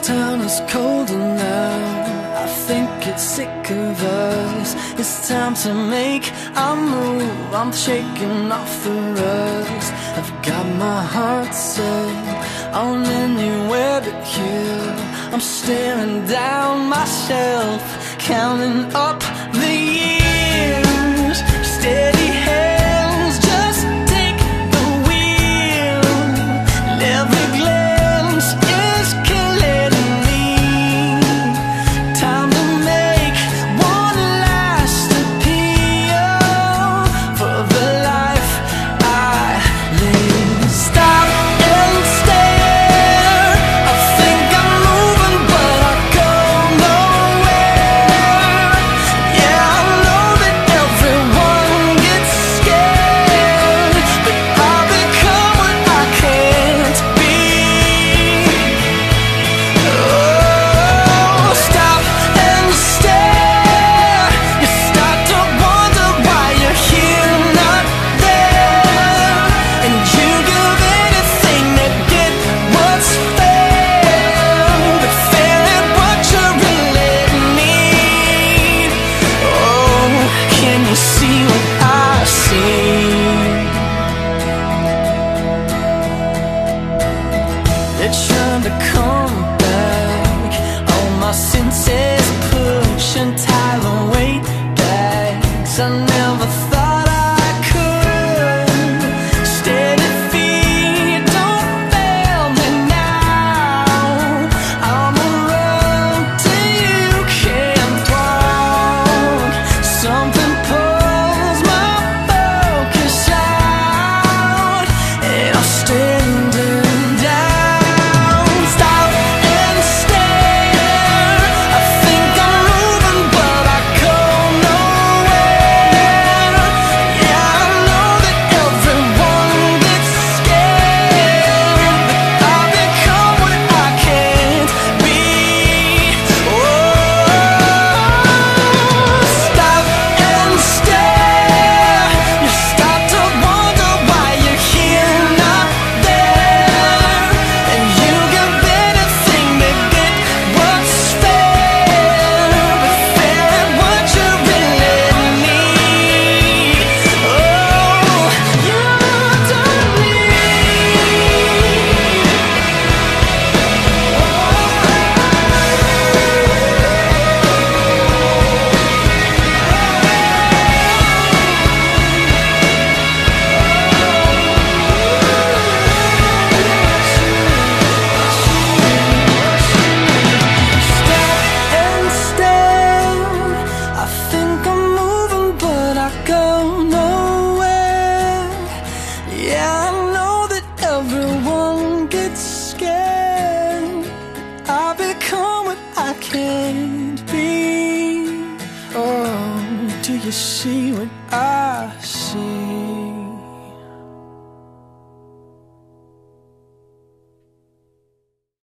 This town is colder now. I think it's sick of us. It's time to make a move. I'm shaking off the rust I've got my heart set On anywhere but here. I'm staring down myself Counting up Yeah, I know that everyone gets scared. I become what I can't be. Oh, do you see what I?